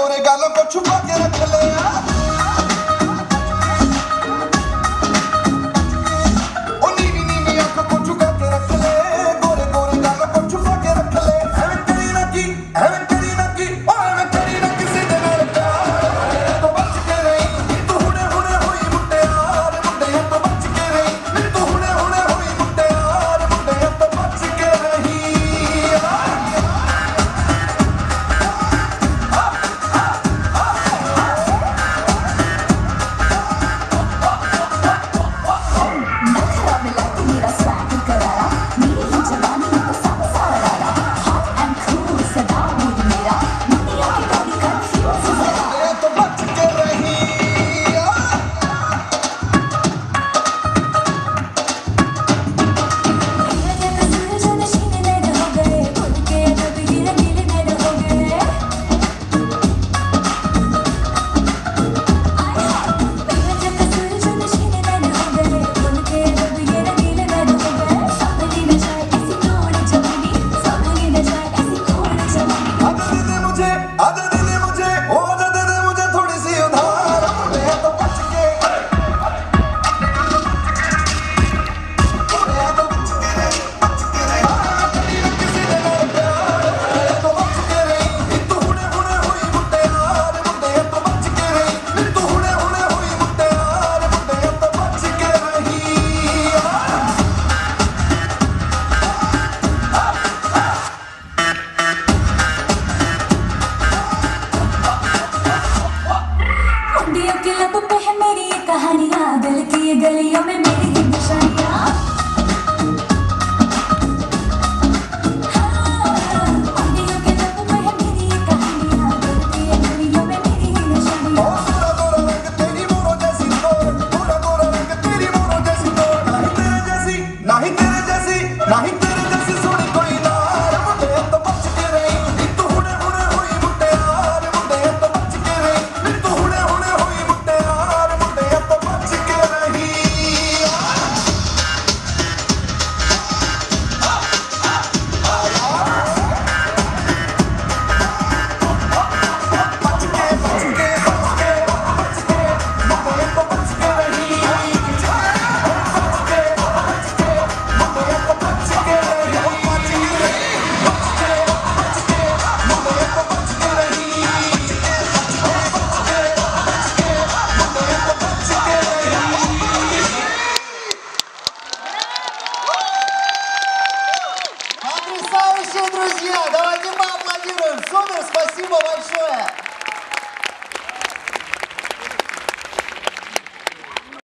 गोरे गालों को छुपा के रख ले। नीवी नीवी को छुपा के रख ले। को छुपा के रख ले। 아드님 गलियों में Viva mais